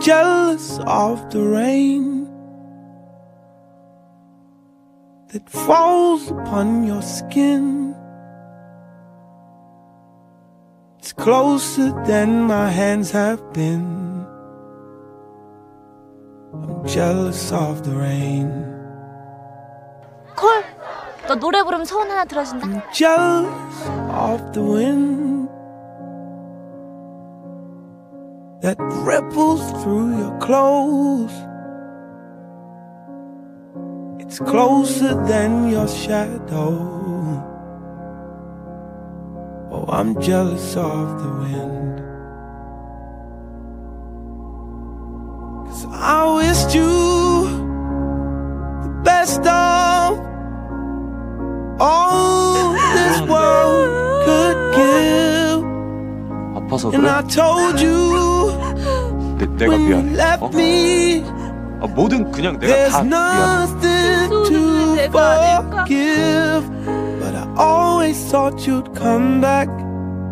jealous of the rain that falls upon your skin. It's closer than my hands have been. I'm jealous of the rain. 콜, 너 노래 부르면 소원 하나 들어준다. I'm jealous of the wind that ripples through your clothes. It's closer than your shadow. Oh, I'm jealous of the wind. Cause I wished you the best of all this world could give. And I told you. 내, 내가 when you 미안해. left 어? me, 아, 뭐든 그냥 내가 there's 다 미안해. nothing to forgive. But I always thought you'd come back.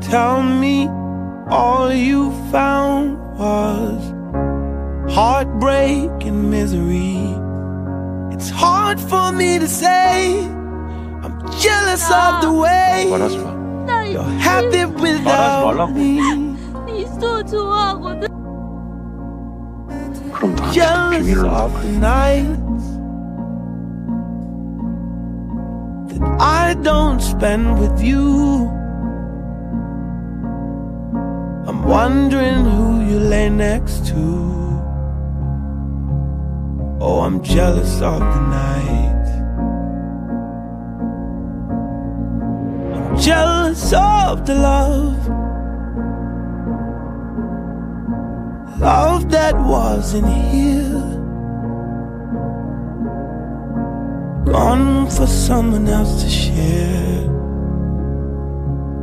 Tell me all you found was heartbreak and misery. It's hard for me to say. I'm jealous of the way 말하지 마. 나 you're happy without 말라고. me. 있어 좋아하거든. from time of the night That I don't spend with you. I'm wondering who you lay next to. Oh, I'm jealous of the night. I'm jealous of the love that wasn't here. Gone for someone else to share.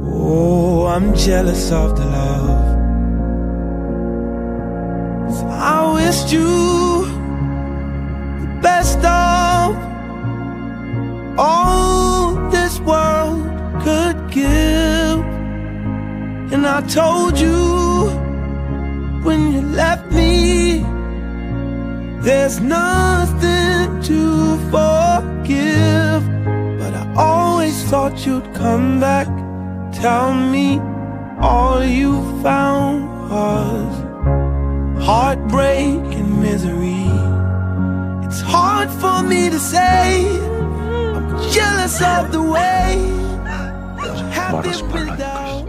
Oh, I'm jealous of the love. 'Cause I wished you the best of all this world could give. And I told you when you left me. There's nothing to forgive But I always thought you'd come back. Tell me all you found was Heartbreak and misery. It's hard for me to say I'm jealous of the way happy without